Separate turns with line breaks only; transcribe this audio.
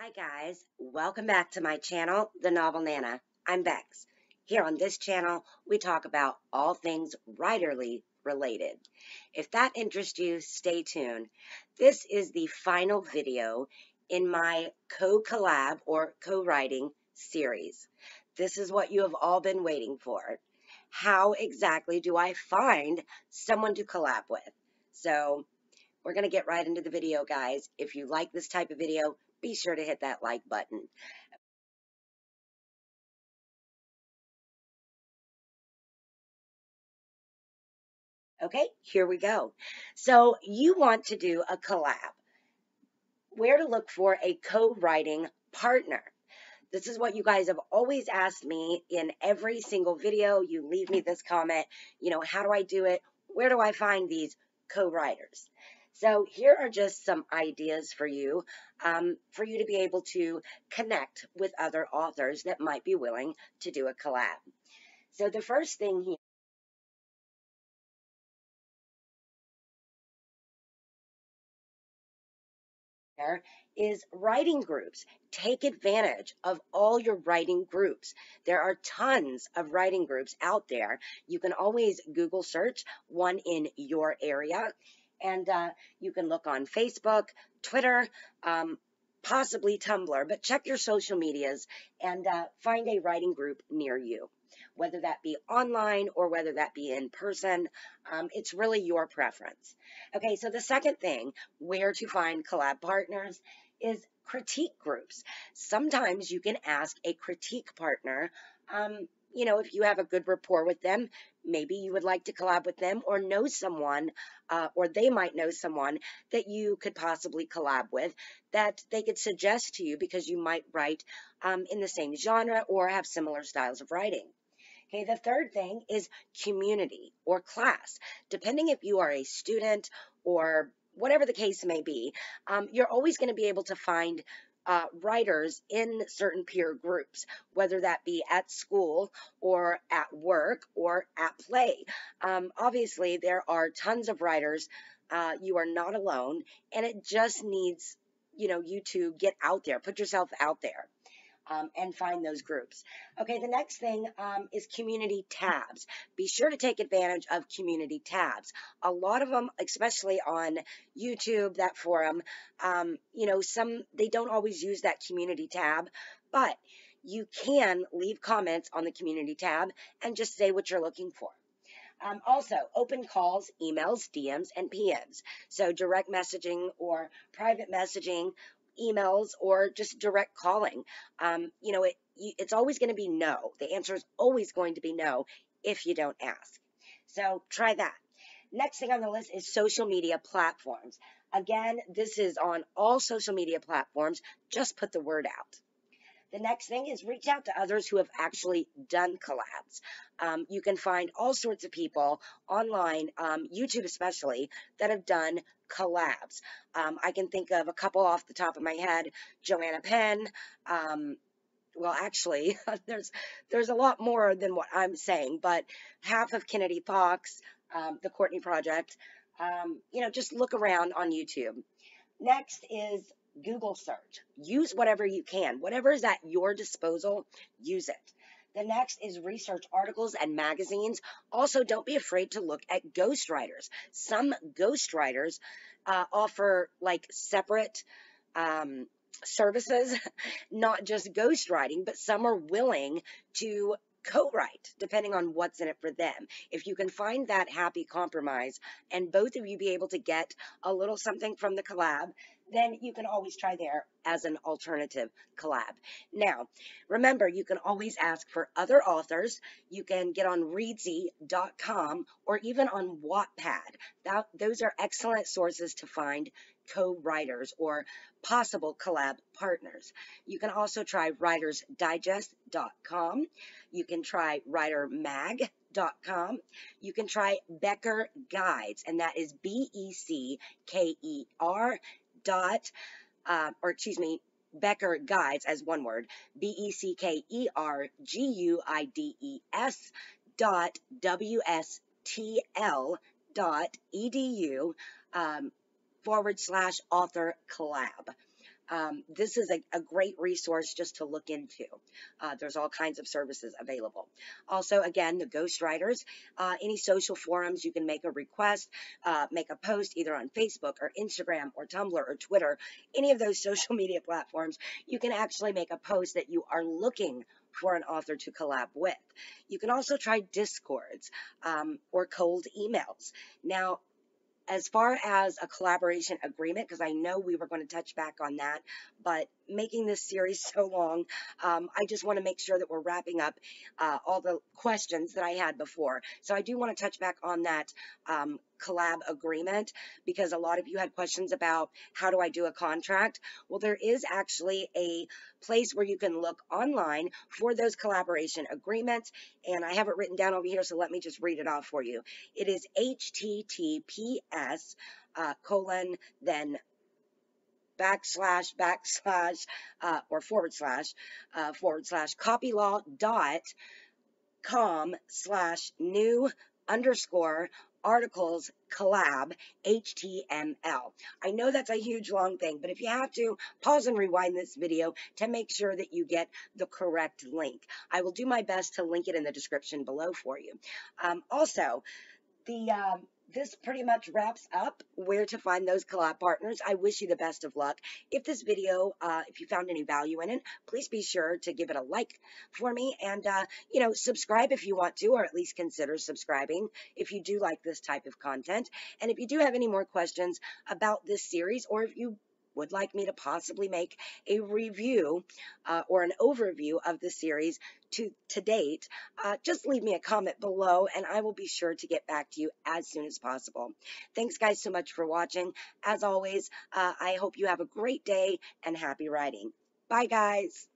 Hi guys, welcome back to my channel, The Novel Nana. I'm Bex. Here on this channel, we talk about all things writerly related. If that interests you, stay tuned. This is the final video in my co-collab or co-writing series. This is what you have all been waiting for. How exactly do I find someone to collab with? So we're going to get right into the video, guys. If you like this type of video, be sure to hit that like button. Okay, here we go. So you want to do a collab. Where to look for a co-writing partner. This is what you guys have always asked me in every single video. You leave me this comment, you know, how do I do it? Where do I find these co-writers? So here are just some ideas for you, um, for you to be able to connect with other authors that might be willing to do a collab. So the first thing here is writing groups. Take advantage of all your writing groups. There are tons of writing groups out there. You can always Google search one in your area and uh, you can look on Facebook, Twitter, um, possibly Tumblr, but check your social medias and uh, find a writing group near you. Whether that be online or whether that be in person, um, it's really your preference. Okay, so the second thing, where to find collab partners, is critique groups. Sometimes you can ask a critique partner um, you know, if you have a good rapport with them, maybe you would like to collab with them or know someone, uh, or they might know someone that you could possibly collab with that they could suggest to you because you might write um, in the same genre or have similar styles of writing. Okay, the third thing is community or class. Depending if you are a student or whatever the case may be, um, you're always going to be able to find uh, writers in certain peer groups, whether that be at school or at work or at play. Um, obviously, there are tons of writers. Uh, you are not alone, and it just needs, you know, you to get out there, put yourself out there um, and find those groups. Okay, the next thing um, is community tabs. Be sure to take advantage of community tabs. A lot of them, especially on YouTube, that forum, um, you know, some they don't always use that community tab, but you can leave comments on the community tab and just say what you're looking for. Um, also, open calls, emails, DMs, and PMs. So direct messaging or private messaging emails or just direct calling. Um, you know, it, it's always going to be no. The answer is always going to be no if you don't ask. So try that. Next thing on the list is social media platforms. Again, this is on all social media platforms. Just put the word out. The next thing is reach out to others who have actually done collabs. Um, you can find all sorts of people online, um, YouTube especially, that have done collabs. Um, I can think of a couple off the top of my head Joanna Penn. Um, well, actually, there's there's a lot more than what I'm saying, but half of Kennedy Fox, um, the Courtney Project, um, you know, just look around on YouTube. Next is Google search. Use whatever you can. Whatever is at your disposal, use it. The next is research articles and magazines. Also, don't be afraid to look at ghostwriters. Some ghostwriters uh, offer like separate um, services, not just ghostwriting, but some are willing to co-write depending on what's in it for them. If you can find that happy compromise and both of you be able to get a little something from the collab, then you can always try there as an alternative collab. Now, remember, you can always ask for other authors. You can get on Reedsy.com or even on Wattpad. That, those are excellent sources to find co-writers or possible collab partners. You can also try writersdigest.com. You can try writermag.com. You can try Becker Guides, and that is B E C K E R dot, uh, or excuse me, Becker Guides as one word, B E C K E R G U I D E S dot W S T L dot edu um, forward slash author collab. Um, this is a, a, great resource just to look into. Uh, there's all kinds of services available. Also, again, the ghostwriters, uh, any social forums, you can make a request, uh, make a post either on Facebook or Instagram or Tumblr or Twitter, any of those social media platforms. You can actually make a post that you are looking for an author to collab with. You can also try discords um, or cold emails. Now, as far as a collaboration agreement, because I know we were going to touch back on that, but making this series so long, um, I just want to make sure that we're wrapping up uh, all the questions that I had before. So I do want to touch back on that um, collab agreement because a lot of you had questions about how do I do a contract. Well, there is actually a place where you can look online for those collaboration agreements, and I have it written down over here, so let me just read it off for you. It is HTTPS uh, colon then backslash backslash uh, or forward slash uh, forward slash copylaw dot com slash new underscore articles collab HTML. I know that's a huge long thing, but if you have to, pause and rewind this video to make sure that you get the correct link. I will do my best to link it in the description below for you. Um, also, the um, this pretty much wraps up where to find those collab partners. I wish you the best of luck. If this video, uh, if you found any value in it, please be sure to give it a like for me and, uh, you know, subscribe if you want to, or at least consider subscribing if you do like this type of content. And if you do have any more questions about this series, or if you would like me to possibly make a review uh, or an overview of the series to, to date, uh, just leave me a comment below and I will be sure to get back to you as soon as possible. Thanks guys so much for watching. As always, uh, I hope you have a great day and happy writing. Bye guys.